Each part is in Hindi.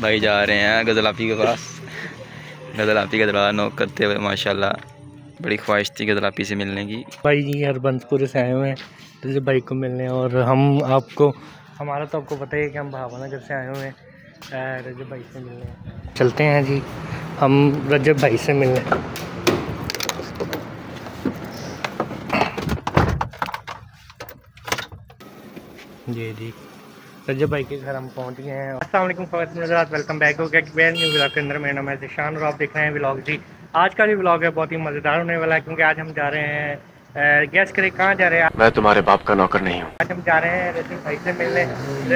भाई जा रहे हैं गजलापी के पास। गजलापी का दरवाज़ा नोक करते हुए माशाल्लाह बड़ी ख्वाहिश थी गजलापी से मिलने की। भाई जी हरबंसपुर से आए हुए हैं जैसे भाई को मिलने और हम आपको हमारा तो आपको पता ही है कि हम भावनगर से आए हुए हैं रजब भाई से मिलने चलते हैं जी हम रजब भाई से मिलने जी जी। रजब भाई के घर हम पहुँच गए हैं। असल नज़र वेलकम बैक हो गया न्यू ब्लॉग के अंदर। मेरा नाम है जिशान और आप देख रहे हैं ब्लॉग जी। आज का जो ब्लॉग है बहुत ही मज़ेदार होने वाला है क्योंकि आज हम जा रहे हैं गैस करें कहाँ जा रहे हैं? मैं तुम्हारे बाप का नौकर नहीं हूँ। आज हम जा रहे हैं रजब भाई से मिलने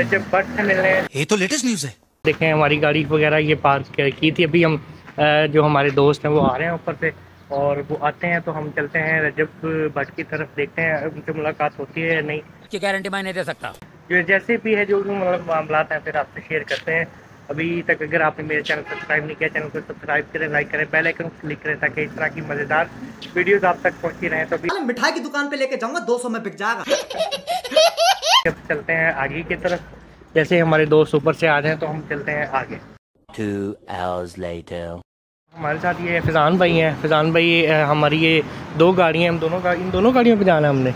रजब भट्ट से मिलने। ये तो लेटेस्ट न्यूज़ है। देखें हमारी गाड़ी वगैरह ये पार्क की थी। अभी हम जो हमारे दोस्त हैं वो आ रहे हैं ऊपर से और वो आते हैं तो हम चलते हैं रजब भट्ट की तरफ़ देखते हैं उनसे मुलाकात होती है नहीं। गारंटी मैं नहीं दे सकता। जो जैसे भी है जो भी मतलब मामला हैं फिर आपसे शेयर करते हैं। अभी तक अगर आपने मेरे चैनल सब्सक्राइब नहीं किया चैनल को सब्सक्राइब करें लाइक करें बेल आइकन क्लिक करें ताकि इस तरह की मज़ेदार वीडियोस आप तक पहुँचती रहें तो अभी मिठाई की दुकान पे लेके जाऊँगा 200 में बिक जाएगा। जब चलते हैं आगे की तरफ़। जैसे हमारे दोस्त ऊपर से आ जाएँ तो हम चलते हैं आगे। Two hours later. हमारे साथ ये फिजान भाई हैं। फिजान भाई हमारी ये दो गाड़ियाँ हम दोनों गाड़ी इन दोनों गाड़ियों पे जाना है हमने।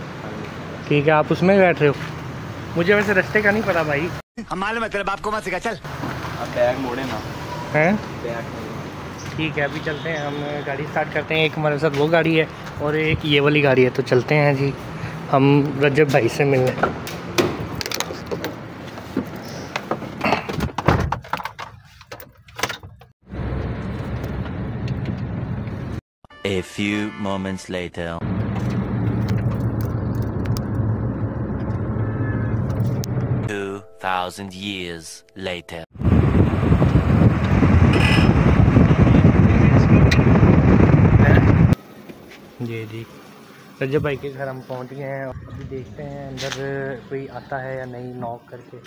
ठीक है आप उसमें बैठ रहे हो। मुझे वैसे रास्ते का नहीं पता भाई। हम मालूम है तेरे बाप को मत सिखा चल। अब बैग मोड़े ना। हैं? बैग ठीक है अभी चलते हैं हम गाड़ी स्टार्ट करते हैं। एक हमारे साथ वो गाड़ी है और एक ये वाली गाड़ी है तो चलते हैं जी। हम रजब भाई से मिलने। A few moments later. Two thousand years later. जी जी। रजब भाई के घर हम पहुँच गए हैं। अभी देखते हैं अंदर कोई आता है या नहीं नॉक करके।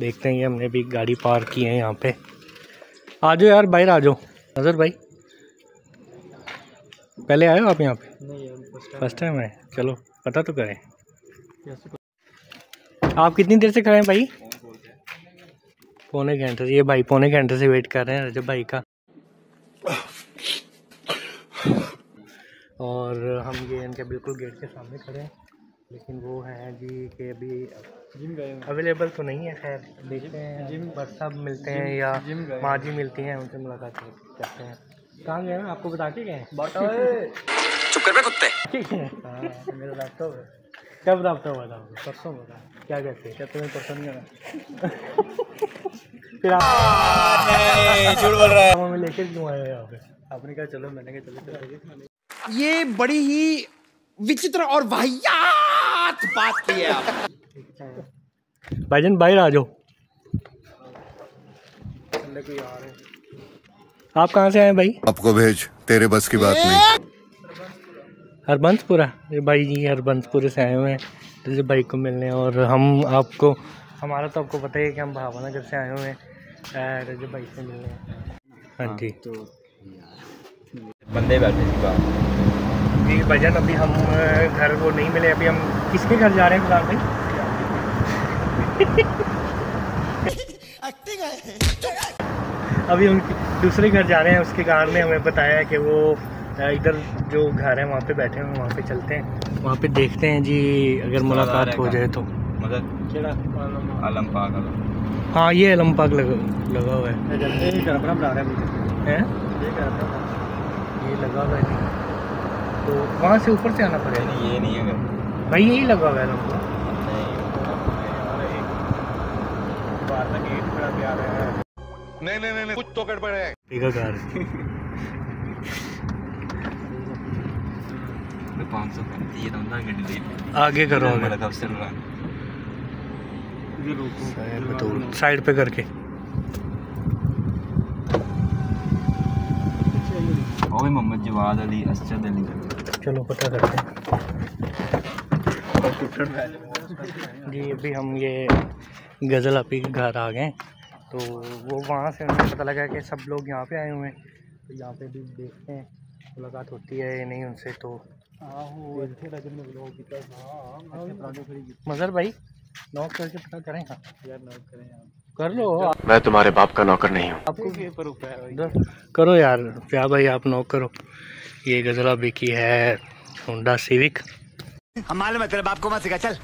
देखते हैं ये हमने भी गाड़ी पार्क की है यहाँ पे। आ जाओ यार बाहर आ जाओ नज़र भाई। पहले आए हो आप यहाँ पे? फ़र्स्ट टाइम आए। चलो पता तो करें। आप कितनी देर से खड़े हैं भाई? पौने घंटे से ये भाई पौने घंटे से वेट कर रहे हैं रजब भाई का। और हम ये इनके बिल्कुल गेट के सामने खड़े हैं लेकिन वो हैं जी के अभी जिम गए अवेलेबल तो नहीं है खैर देखते हैं। जिम बस साहब मिलते हैं या माँ जी मिलती हैं उनसे मुलाकात करते हैं। कहाँ गए हैं? आपको बता के गए चुप कर बे कुत्ते। ठीक है। हाँ मेरा लैपटॉप है। कब रबता हुआ था परसों बता क्या कहते हैं? क्या तुम्हें परसों नहीं आना फिर आप झूठ बोल रहा है। हमें लेकर क्यों आए यहाँ पे? आपने कहा चलो मैंने कहा चलो चलो ये बड़ी ही विचित्र और वाहियात बात की है आप भाईजान बाहर आ जाओ। आप कहाँ से आए भाई? आपको भेज तेरे बस की बात नहीं। हरबंसपुरा। ये भाई जी हरबंसपुर से आए हुए हैं जैसे भाई को मिलने और हम आपको हमारा तो आपको पता ही है कि हम भावनगर से आए हुए हैं रजब भाई से मिलने। हाँ जी। तो बंदे बैठे थे बाहर। जी भजन अभी हम घर को नहीं मिले अभी हम किसके घर जा रहे हैं फ़िलहाल भाई? अभी हम दूसरे घर जा रहे हैं उसके घर ने हमें बताया कि वो इधर जो घर है वहाँ पे बैठे हुए हैं वहाँ पे चलते हैं। वहाँ पे देखते हैं जी अगर मुलाकात हो जाए तो। मतलब आलम पाक आलम। हाँ ये आलम पाक लगा लगा हुआ है। हैं? ये लगा हुआ है तो वहाँ से ऊपर से आना पड़ेगा। नहीं ये नहीं है भाई यही लगा हुआ है अलम नहीं नहीं नहीं कुछ तो गड़बड़ है। पाँच सौ ये आगे करो आगे साइड पे करके ओए मोहम्मद जवाद अली असद अली चलो पता करते हैं जी अभी हम ये गज़ल आपी के घर आ गए तो वो वहाँ से हमें पता लगा कि सब लोग यहाँ पे आए हुए हैं तो यहाँ पे भी देखते हैं मुलाकात होती है या नहीं उनसे तो मज़र भाई नॉक करके पता करें हाँ यार नॉक करें कर लो। मैं तुम्हारे बाप का नौकर नहीं हूँ। आपको है करो यार प्या भाई आप नौकर करो ये गजला बिकी है होंडा सिविक। हम मालूम है तेरे बाप को मत सिखा चल ये वाला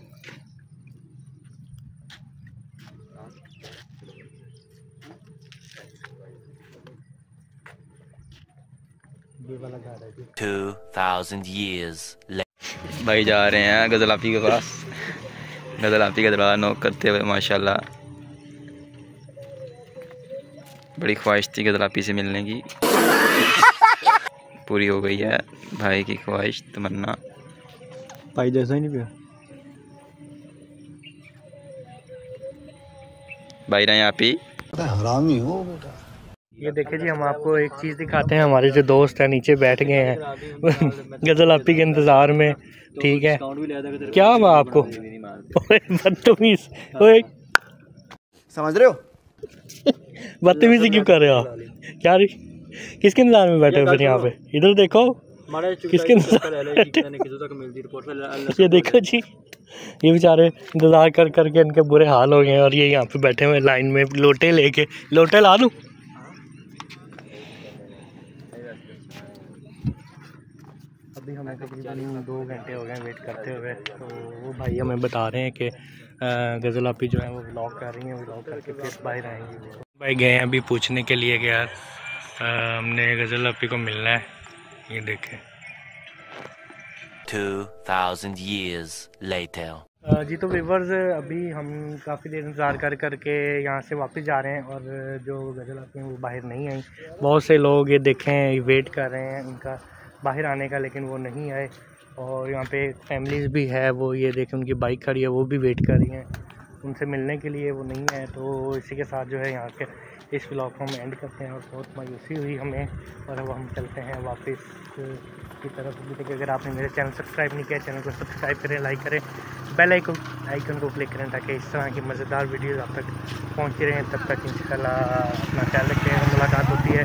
घर है जी Two thousand years later. भाई जा रहे हैं गजलापी के पास। गजलापी का दरवाज़ा नोक करते हुए माशाल्लाह। बड़ी ख्वाहिश थी गजलापी से मिलने की। पूरी हो गई है भाई की ख्वाहिश तमन्ना। भाई जैसा ही नहीं पिया। भाई रहे आप ही। ये देखिए जी हम आपको एक चीज़ दिखाते हैं। हमारे जो दोस्त हैं नीचे बैठ गए हैं। गज़ल आपी के इंतज़ार में ठीक है। क्या हुआ आपको? ओए बदतमीज समझ रहे हो? बदतमीजी क्यों कर रहे हो आप? क्या रे? किसके इंतज़ार में बैठे हो फिर यहाँ पे? इधर देखो। किसके? ये देखो जी। ये बेचारे इंतज़ार कर करके इनके बुरे हाल हो गए हैं और ये यहाँ पे बैठे हुए लाइन में लोटे लेके। लोटे ला दूँ? अभी हमें तकरीबन दो घंटे हो गए वेट करते हुए। तो वो भाई हमें बता रहे हैं कि गज़ल आपी जो है वो व्लॉग कर रही हैं व्लॉग करके फिर बाहर आएँगी भाई गए हैं अभी पूछने के लिए कि यार हमने गज़ल आपी को मिलना है ये देखें। Two thousand years later. जी तो वीवर्स अभी हम काफ़ी देर इंतज़ार कर करके यहाँ से वापस जा रहे हैं और जो गज़ल आती हैं वो बाहर नहीं आई। बहुत से लोग ये देखें वेट कर रहे हैं उनका। बाहर आने का, लेकिन वो नहीं आए। और यहाँ पे फैमिलीज़ भी है, वो ये देखें, उनकी बाइक खड़ी है, वो भी वेट कर रही हैं। उनसे मिलने के लिए वो नहीं आए तो इसी के साथ जो है यहाँ के इस ब्लॉग को हम एंड करते हैं, और बहुत मायूसी हुई हमें, और अब हम चलते हैं वापस की तरफ़। अभी अगर आपने मेरे चैनल सब्सक्राइब नहीं किया चैनल को सब्सक्राइब करें लाइक करें बेल आइकन आइकन को क्लिक करें, ताकि इस तरह की मज़ेदार वीडियोज़ आप तक पहुँचती रहें। तब तक इंशाल्लाह अपना ख्याल रखें, मुलाकात होती है।